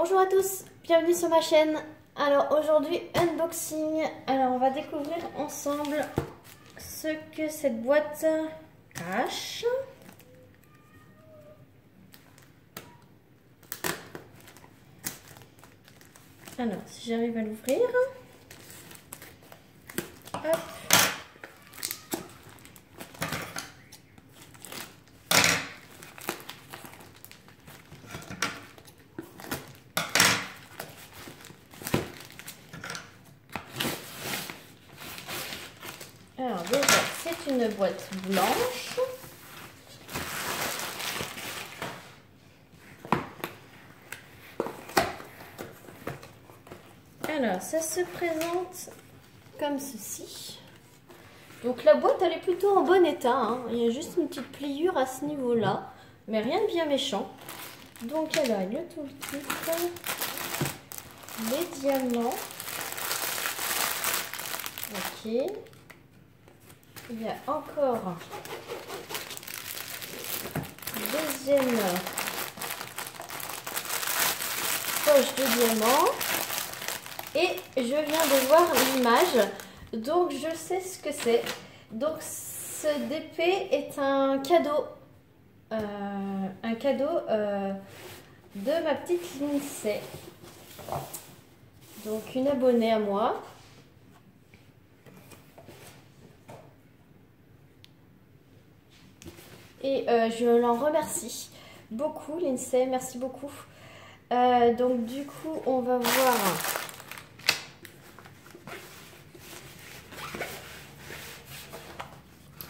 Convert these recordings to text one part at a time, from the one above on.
Bonjour à tous, bienvenue sur ma chaîne. Alors aujourd'hui, unboxing. Alors on va découvrir ensemble ce que cette boîte cache. Alors, si j'arrive à l'ouvrir. Hop. Alors déjà, c'est une boîte blanche. Alors, ça se présente comme ceci. Donc la boîte, elle est plutôt en bon état. Hein. Il y a juste une petite pliure à ce niveau-là. Mais rien de bien méchant. Donc elle a le toolkit, les diamants. Ok. Il y a encore deuxième poche de diamants. Et je viens de voir l'image, donc je sais ce que c'est. Donc ce DP est un cadeau, euh, un cadeau euh, de ma petite Lindsay. Donc une abonnée à moi. Et euh, je l'en remercie beaucoup, Lindsay, merci beaucoup. donc du coup, on va voir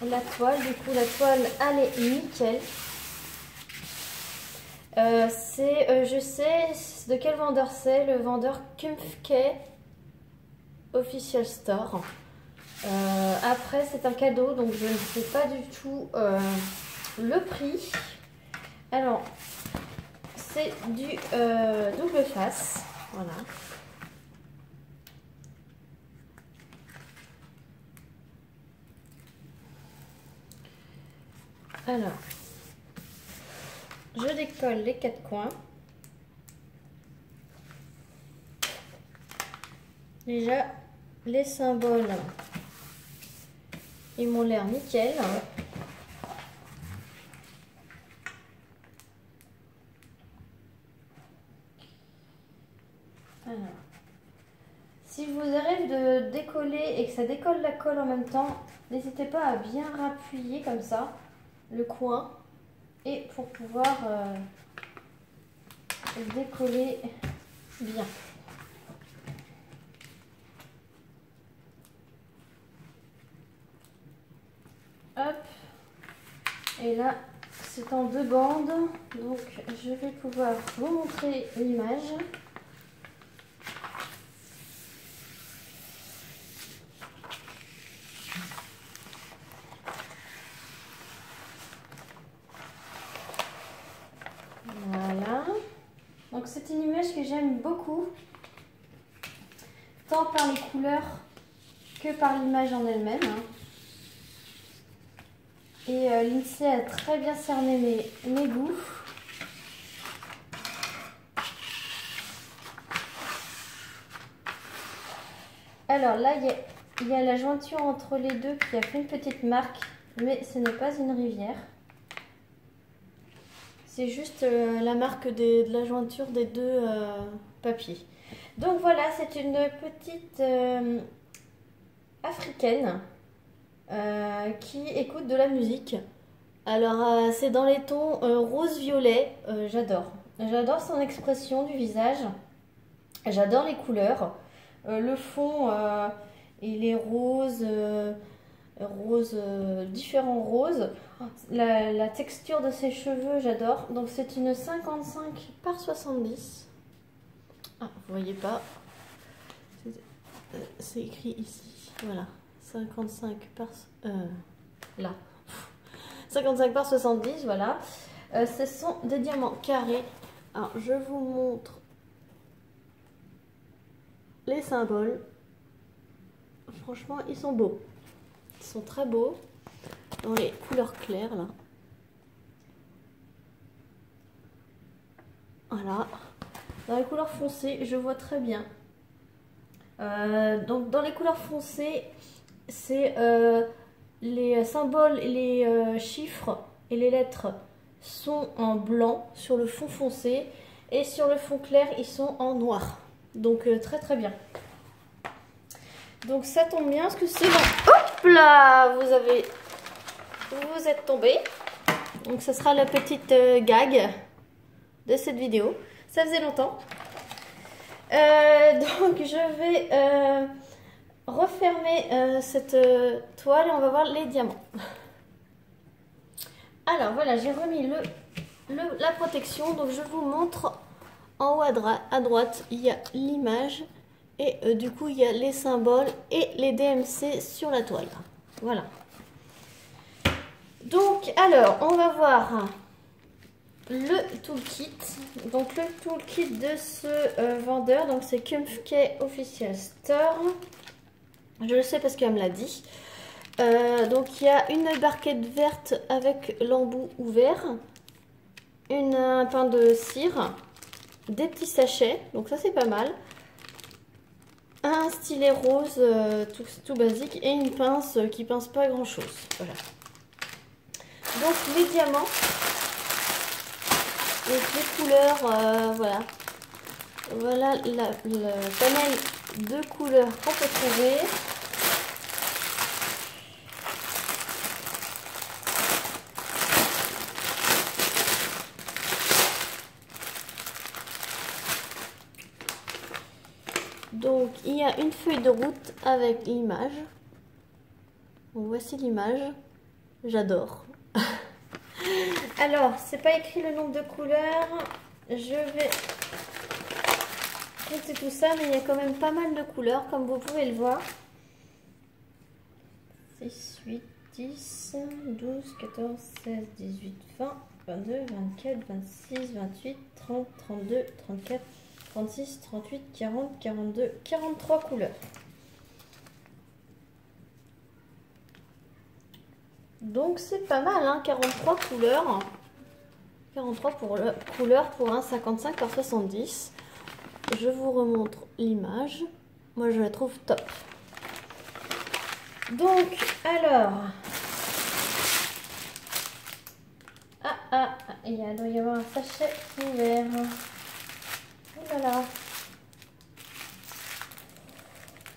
la toile. Du coup, la toile, elle est nickel. Euh, c'est, euh, je sais de quel vendeur c'est, le vendeur Kumfke Official Store. Euh, après, c'est un cadeau, donc je ne sais pas du tout le prix. Alors, c'est du double face. Voilà. Alors, je décolle les quatre coins. Déjà, les symboles, ils m'ont l'air nickel. Alors, si vous arrive de décoller et que ça décolle la colle en même temps, n'hésitez pas à bien rappuyer comme ça le coin et pour pouvoir euh, décoller bien. Hop. Et là, c'est en deux bandes. Donc, je vais pouvoir vous montrer l'image. Donc c'est une image que j'aime beaucoup, tant par les couleurs que par l'image en elle-même. Hein. Et euh, a très bien cerné mes, mes goûts. Alors là, il y, a la jointure entre les deux qui a fait une petite marque, mais ce n'est pas une rivière. C'est juste euh, la marque de la jointure des deux euh, papiers. Donc voilà, c'est une petite euh, africaine qui écoute de la musique. Alors c'est dans les tons rose-violet, j'adore. J'adore son expression du visage. J'adore les couleurs. le fond, il est rose rose, euh, différents roses. La, texture de ses cheveux, j'adore. Donc c'est une 55 par 70. Ah, vous voyez pas. C'est écrit ici. Voilà. 55 par... Euh, là. 55 par 70, voilà. Euh, ce sont des diamants carrés. Alors, je vous montre les symboles. Franchement, ils sont beaux sont très beaux dans les couleurs claires là. Voilà. Dans les couleurs foncées, je vois très bien. Euh, donc dans les couleurs foncées, c'est euh, les symboles, les euh, chiffres et les lettres sont en blanc sur le fond foncé et sur le fond clair ils sont en noir. Donc très très bien. Donc ça tombe bien parce que c'est bon. Hop là Vous avez... Vous êtes tombé. Donc ça sera la petite gag de cette vidéo. Ça faisait longtemps. Euh, donc je vais euh, refermer euh, cette toile et on va voir les diamants. Alors voilà, j'ai remis le, la protection. Donc je vous montre en haut à droite, il y a l'image. Et du coup, il y a les symboles et les DMC sur la toile. Voilà. Donc, alors, on va voir le toolkit. Donc le toolkit de ce euh, vendeur, donc c'est Kumfke Official Store. Je le sais parce qu'elle me l'a dit. Euh, donc il y a une barquette verte avec l'embout ouvert, une, un de cire, des petits sachets, donc ça c'est pas mal, un stylet rose euh, tout, basique et une pince qui pince pas grand chose. Voilà. Donc les diamants, les couleurs, euh, voilà. Voilà le panel de couleurs qu'on peut trouver. Donc il y une feuille de route avec l'image. voici l'image. J'adore. Alors, c'est pas écrit le nombre de couleurs. Je vais compter tout ça, mais il y a quand même pas mal de couleurs, comme vous pouvez le voir. 6, 8, 10, 12, 14, 16, 18, 20, 22, 24, 26, 28, 30, 32, 34, 36, 38, 40, 42, 43 couleurs. Donc c'est pas mal, hein, 43 couleurs. 43 pour le, couleurs pour un 55 par 70. Je vous remontre l'image. Moi je la trouve top. Donc, alors... Ah, ah, ah il doit y avoir un sachet ouvert. Oh là.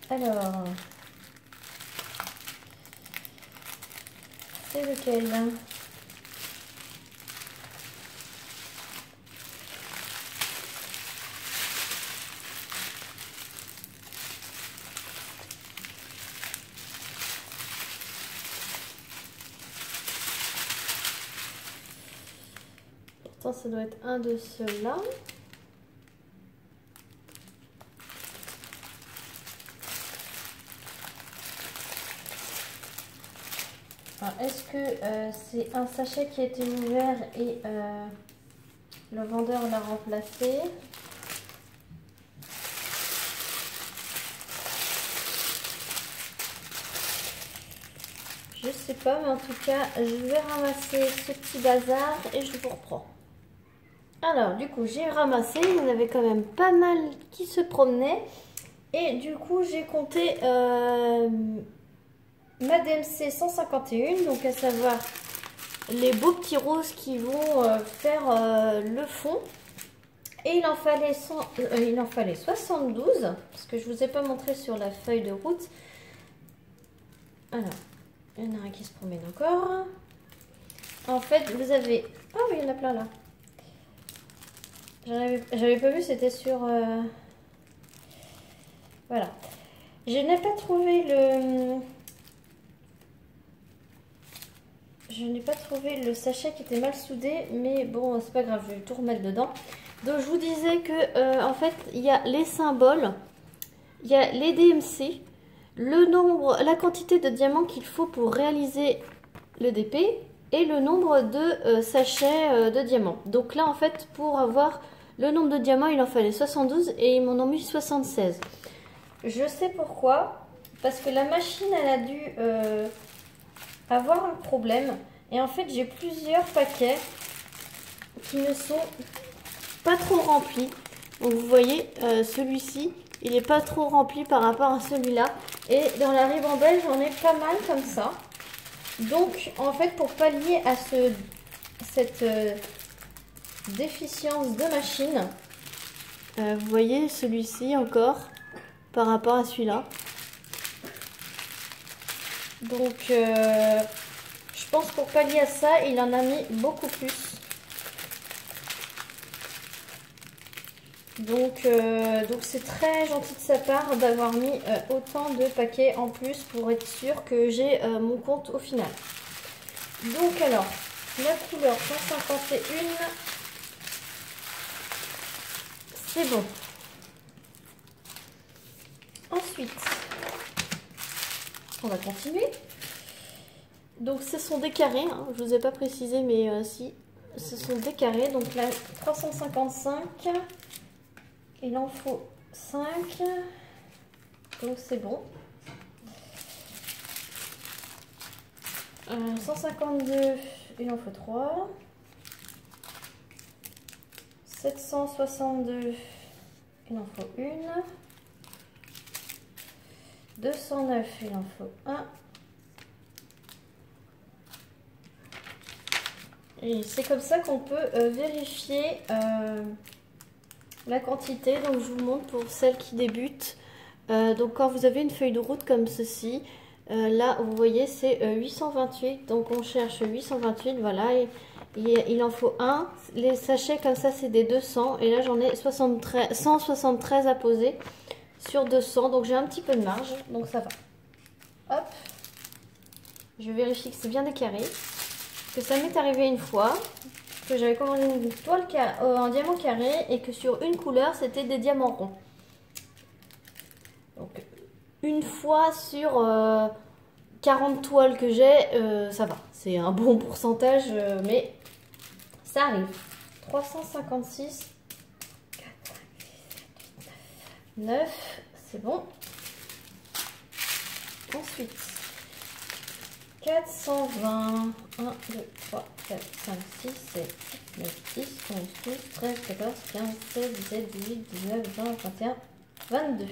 Alors... C'est lequel? Pourtant, ça doit être un de ceux-là. Que euh, c'est un sachet qui a été ouvert et euh, le vendeur l'a remplacé Je sais pas, mais en tout cas, je vais ramasser ce petit bazar et je vous reprends. Alors, du coup, j'ai ramassé. Il y en avait quand même pas mal qui se promenaient. Et du coup, j'ai compté... Euh, ma DMC 151, donc à savoir les beaux petits roses qui vont euh, faire euh, le fond. Et il en, fallait euh, il en fallait 72, parce que je ne vous ai pas montré sur la feuille de route. Alors, il y en a un qui se promène encore. En fait, vous avez... Ah oui, il y en a plein là. J'avais pas vu, c'était sur... Voilà. Je n'ai pas trouvé le Je n'ai pas trouvé le sachet qui était mal soudé, mais bon, c'est pas grave, je vais tout remettre dedans. Donc je vous disais que euh, en fait, il y a les symboles, il y a les DMC, le nombre, la quantité de diamants qu'il faut pour réaliser le DP et le nombre de euh, sachets euh, de diamants. Donc là, en fait, pour avoir le nombre de diamants, il en fallait 72 et ils m'en ont mis 76. Je sais pourquoi, parce que la machine, elle a dû avoir un problème. Et en fait, j'ai plusieurs paquets qui ne sont pas trop remplis. Donc vous voyez, euh, celui-ci, il n'est pas trop rempli par rapport à celui-là. Et dans la ribambelle, j'en ai pas mal comme ça. Donc, en fait, pour pallier à ce, cette euh, déficience de machine, euh, vous voyez celui-ci encore par rapport à celui-là. Donc, je pense pour pallier à ça, il en a mis beaucoup plus. Donc, euh, c'est très gentil de sa part d'avoir mis euh, autant de paquets en plus pour être sûr que j'ai euh, mon compte au final. Donc alors, la couleur 151, c'est bon. Ensuite, on va continuer. Donc ce sont des carrés, hein. je ne vous ai pas précisé mais si, ce sont des carrés. Donc là, 355 il en faut 5. Donc c'est bon. 152, euh, il en faut 3. 762, il en faut une. 209, il en faut un. Et c'est comme ça qu'on peut euh, vérifier euh, la quantité. Donc je vous montre pour celles qui débutent. Euh, donc quand vous avez une feuille de route comme ceci, là vous voyez c'est 828. Euh, donc on cherche 828, voilà. Et, il en faut un. Les sachets comme ça c'est des 200. Et là j'en ai 73, 173 à poser sur 200. Donc j'ai un petit peu de marge. Donc ça va. Hop. Je vérifie que c'est bien des carrés. Que ça m'est arrivé une fois que j'avais commandé une toile euh, en diamant carré et que sur une couleur, c'était des diamants ronds. Donc, une fois sur 40 euh, toiles que j'ai, euh, ça va. C'est un bon pourcentage, mais ça arrive. 356, 4, 9, c'est bon. Ensuite, 420, 1, 2, 3, 4, 5, 6, 7, 8, 9, 10, 11, 12, 13, 14, 15, 16, 17, 18, 19, 20, 21, 22.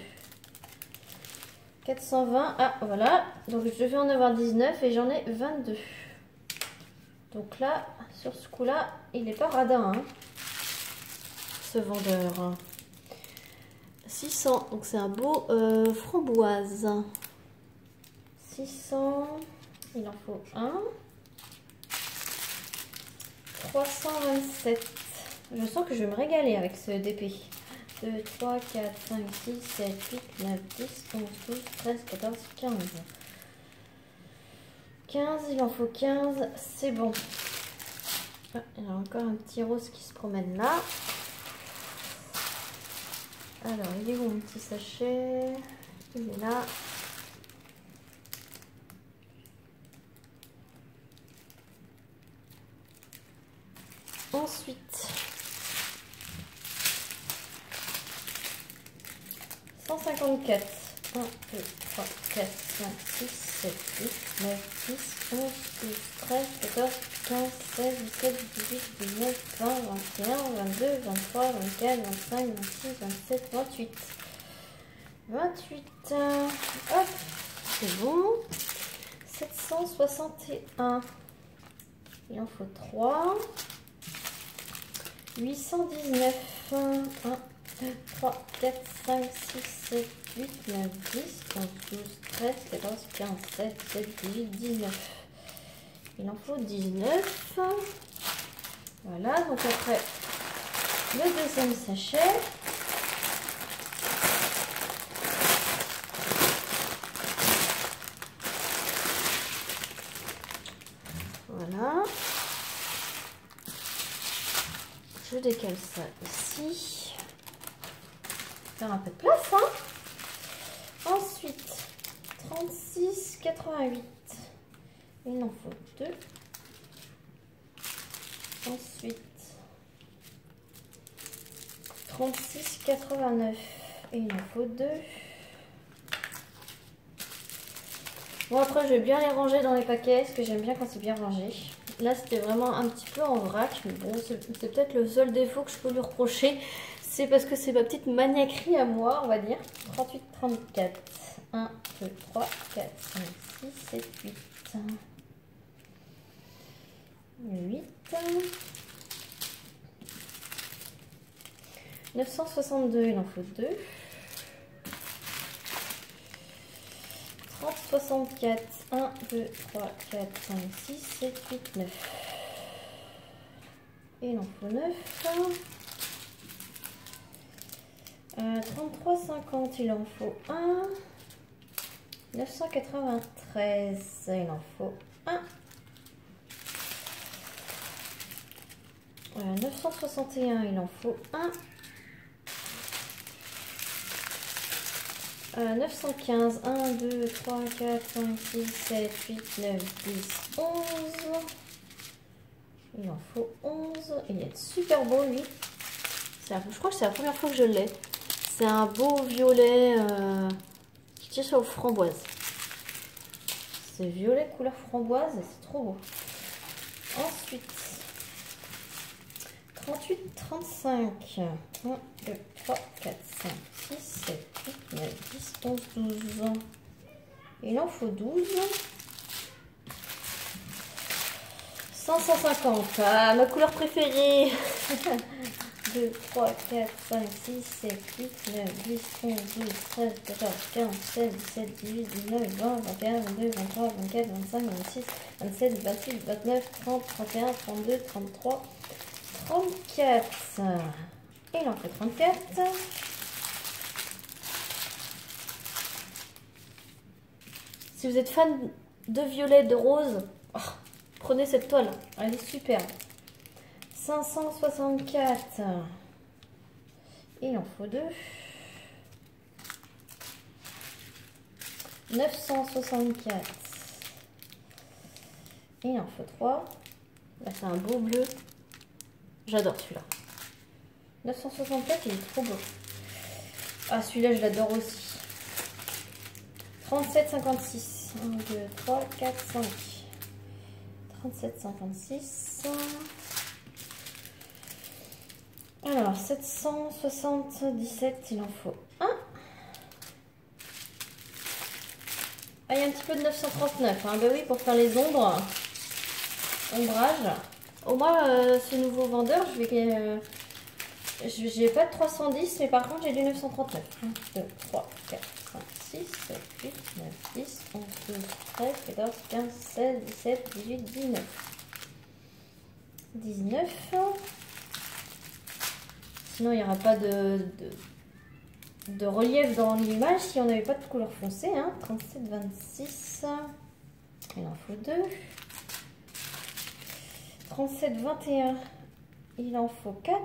420, ah voilà, donc je devais en avoir 19 et j'en ai 22. Donc là, sur ce coup-là, il n'est pas radin, hein, ce vendeur. 600, donc c'est un beau euh, framboise. 600... Il en faut un. 327. Je sens que je vais me régaler avec ce DP. 2, 3, 4, 5, 6, 7, 8, 9, 10, 11, 12, 13, 14, 15. 15, il en faut 15, c'est bon. Ah, il y a encore un petit rose qui se promène là. Alors, il est où mon petit sachet? Il est là. Ensuite, 154. 1, 2, 3, 4, 5, 6, 7, 8, 9, 10, 11, 12, 13, 14, 15, 16, 17, 18, 19, 20, 21, 22, 23, 24, 25, 26, 27, 28. 28. Hop, c'est bon. 761. Il en faut 3. 819. 1, 2, 3, 4, 5, 6, 7, 8, 9, 10, 11, 12, 13, 14, 15, 16, 17, 18, 19. Il en faut 19. Voilà, donc après le deuxième sachet. Je décale ça ici. Faire un peu de place, hein Ensuite, 36,88. Il en faut deux. Ensuite, 36,89. Et il en faut deux. Bon, après, je vais bien les ranger dans les paquets, parce que j'aime bien quand c'est bien rangé. Là, c'était vraiment un petit peu en vrac, mais bon, c'est peut-être le seul défaut que je peux lui reprocher. Parce que c'est ma petite maniaquerie à moi, on va dire. 38, 34. 1, 2, 3, 4, 5, 6, 7, 8. 8. 962, il en faut 2. 30, 64. 1, 2, 3, 4, 5, 6, 7, 8, 9. Et il en faut 9. Euh, 33, 50, il en faut 1. 993, il en faut 1. Euh, 961, il en faut 1. Euh, 915, 1, 2, 3, 4, 5, 6, 7, 8, 9, 10, 11. Il en faut 11. Il est super beau lui. je crois que c'est la première fois que je l'ai. C'est un beau violet euh, qui tire sur framboise. C'est violet couleur framboise et c'est trop beau. Ensuite, 38, 35. 1, 2, 3, 4, 5, 6, 7, 8, 9, 10, 11, 12. Il en faut 12. 550. Ah, ma couleur préférée. 2, 3, 4, 5, 6, 7, 8, 9, 10, 11, 12, 13, 14, 15, 16, 17, 18, 19, 20, 21, 22, 23, 24, 25, 26, 27, 28, 29, 30, 31, 32, 33, 34. Et il en fait 34. Si vous êtes fan de violet, de rose, oh, prenez cette toile. Elle est superbe. 564. Il en faut deux. 964. Il en faut trois. Là, c'est un beau bleu. J'adore celui-là. 964, il est trop beau. Ah, celui-là, je l'adore aussi. 37, 56. 1, 2, 3, 4, 5. 37, 56. Alors, 777, il en faut un. Ah, il y a un petit peu de 939. Hein. Ben oui, pour faire les ombres. Ombrage. Au moins, euh, ce nouveau vendeur, je vais... Euh, j'ai pas de 310, mais par contre, j'ai du 939. 1, 2, 3, 4, 5, 6, 7, 8, 9, 10, 11, 12, 13, 14, 15, 16, 17, 18, 19. 19. Sinon, il n'y aura pas de, relief dans l'image si on n'avait pas de couleur foncée. Hein. 37, 26. Il en faut deux. 37, 21. Il en faut 4.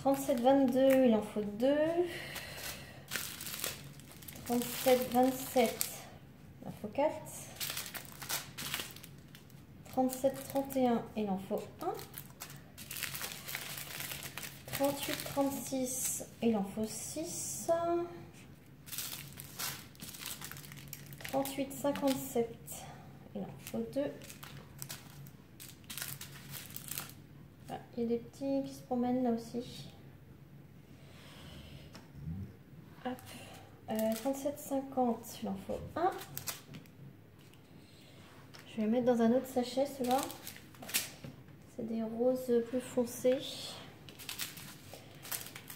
37, 22. Il en faut 2. 37, 27. Il en faut 4. 37, 31. Il en faut 1. 38, 36, il en faut 6. 38, 57, il en faut 2. Ah, il y a des petits qui se promènent là aussi. Hop. 37, 50, il en faut 1. Je vais mettre dans un autre sachet, cela. C'est des roses plus foncées.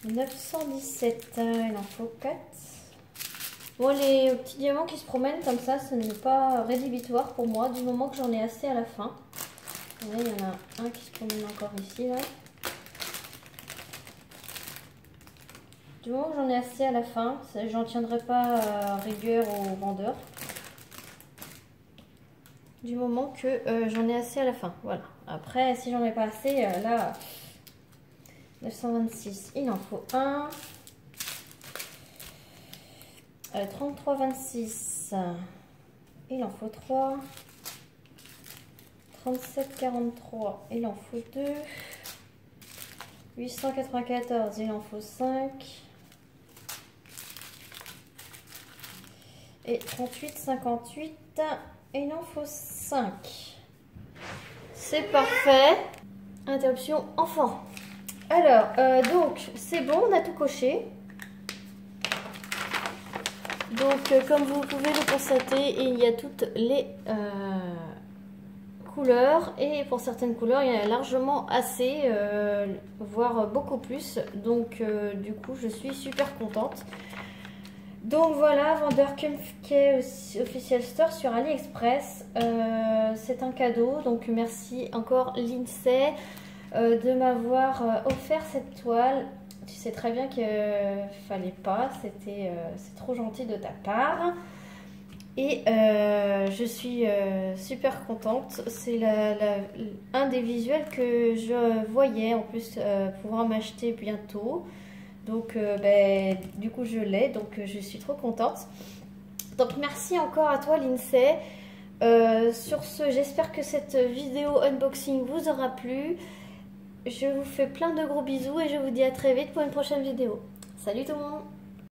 917, il en faut 4. Bon, les petits diamants qui se promènent comme ça, ce n'est pas rédhibitoire pour moi, du moment que j'en ai assez à la fin. il y en a un qui se promène encore ici, là. Du moment que j'en ai assez à la fin, j'en tiendrai pas euh, rigueur au vendeur. Du moment que euh, j'en ai assez à la fin, voilà. Après, si j'en ai pas assez, euh, là, 926, il en faut un. 33, 26, il en faut 3. 37, 43, il en faut 2. 894, il en faut 5. Et 38, 58, il en faut 5. C'est parfait. Interruption enfant. Alors, euh, donc, c'est bon, on a tout coché. Donc, euh, comme vous pouvez le constater, il y a toutes les euh, couleurs. Et pour certaines couleurs, il y en a largement assez, voire beaucoup plus. Donc, du coup, je suis super contente. Donc voilà, vendeur Kumke Official Store sur AliExpress. c'est un cadeau, donc merci encore l'INSEE. Euh, de m'avoir euh, offert cette toile. Tu sais très bien qu'il fallait pas, c'était euh, c'est trop gentil de ta part. Et je suis super contente. C'est un des visuels que je voyais en plus pouvoir m'acheter bientôt. Donc ben, du coup je l'ai, donc je suis trop contente. Donc merci encore à toi l'INSEE. sur ce, j'espère que cette vidéo unboxing vous aura plu. Je vous fais plein de gros bisous et je vous dis à très vite pour une prochaine vidéo. Salut tout le monde